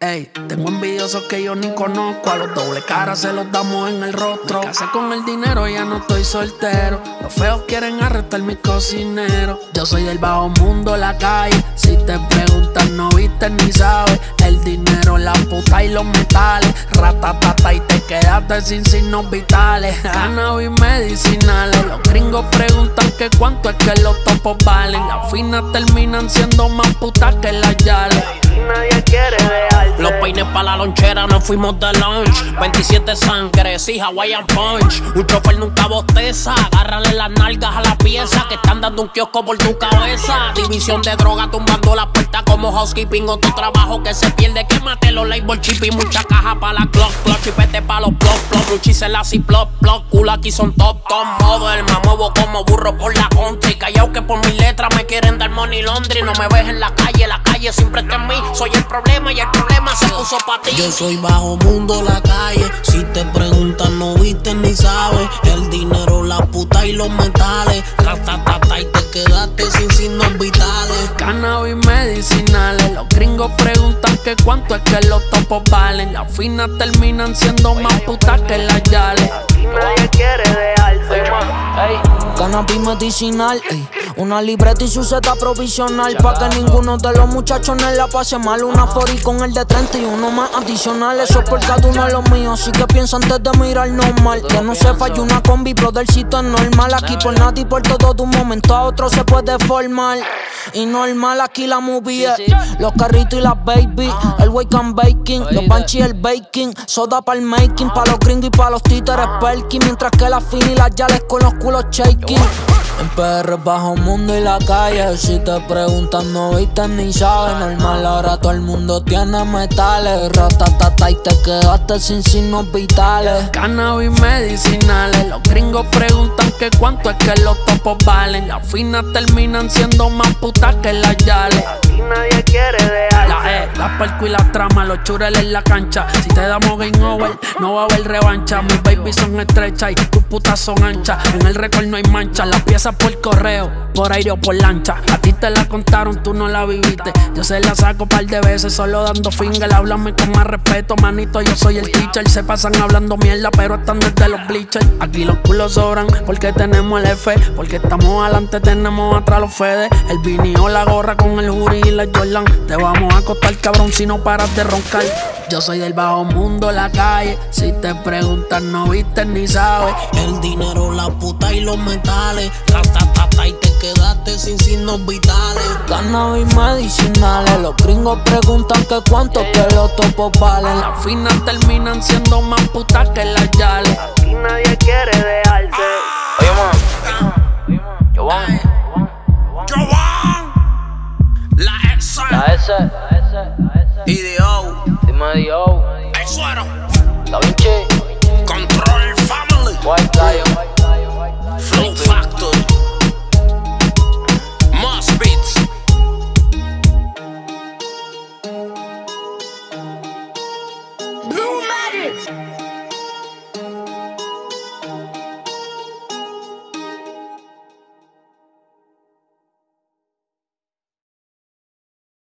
Ey, tengo envidiosos que yo ni conozco. A los doble caras se los damos en el rostro. Me casé con el dinero, ya no estoy soltero. Los feos quieren arrestar mi cocinero. Yo soy del bajo mundo, la calle. Si te preguntan, no viste ni sabes. El dinero, la puta y los metales. Ratatata y te quedaste sin signos vitales. Cannabis medicinales. Los gringos preguntan que cuánto es que los topos valen. Las finas terminan siendo más putas que las yales. Nadie quiere dejarse. Los peines para la lonchera, nos fuimos de lunch. 27 sangres y Hawaiian Punch. Un chofer nunca bosteza. Agárrale las nalgas a la pieza que están dando un kiosco por tu cabeza. División de droga tumbando la puerta como housekeeping. Otro trabajo que se pierde. Quémate los label chip y mucha caja para la clock. Clock chipete para los plop, plop. Ruchi se la si plop, plop. Culo aquí son top, top model. Me muevo como burro por la country. Callao que por mis letras me quieren dar money laundry. No me ves en la calle, calle siempre está en mí. Soy el problema y el problema se puso pa' ti. Yo soy bajo mundo, la calle. Si te preguntan, no viste ni sabes. El dinero, la puta y los metales. Ratatata y te quedaste sin signos vitales. Cannabis medicinales. Los gringos preguntan que cuánto es que los topos valen. Las finas terminan siendo más putas que las yales. Nadie quiere dejarse. Cannabis medicinal, ey. Una libreta y su seta provisional. Pa' que ninguno de los muchachos no la pase mal. Una fori con el de 30 y uno más adicional. Eso es por cada uno de los míos. Así que piensa antes de mirar normal. Que no se falle una combi, brothercito es normal. Aquí por nada y por todo de un momento a otro se puede formar. Y normal aquí la movie Los carritos y las baby El wake and baking Los banchis y el baking Soda para el making Pa' los gringos y pa' los títeres perky Mientras que las finas y las yales culos shaking en PR bajo mundo y la calle Si te preguntan no viste ni sabes Normal ahora todo el mundo tiene metales Ratatata y te quedaste sin signos vitales Cannabis medicinales. Los gringos preguntan que cuánto es que los topos valen. Las finas terminan siendo más putas que las yales. Aquí nadie quiere dejarse. La las perco y las tramas, los chureles en la cancha. Si te damos game over, no va a haber revancha. Mis babies son estrechas y tus putas son anchas. En el récord no hay mancha, las piezas por correo, por aire o por lancha. A ti te la contaron, tú no la viviste. Yo se la saco par de veces, solo dando finger. Háblame con más respeto, manito. Yo soy el teacher. Se pasan hablando mierda, pero están desde los bleachers. Aquí los culos sobran porque tenemos el F. Porque estamos adelante, tenemos atrás los Fede. El vinio, la gorra con el jury y la Jordan. Te vamos a costar cabrón si no paras de roncar. Yo soy del bajo mundo, la calle. Si te preguntan, no viste ni sabes. El dinero, la puta y los metales. Ratatata y te quedaste sin signos vitales. Cannabis medicinales Los gringos preguntan que cuánto que los topos valen Las finas terminan siendo más putas que las yales. Aquí nadie quiere dejarse. Adiós. El suero. Da Vinci. Control Family. White Lion.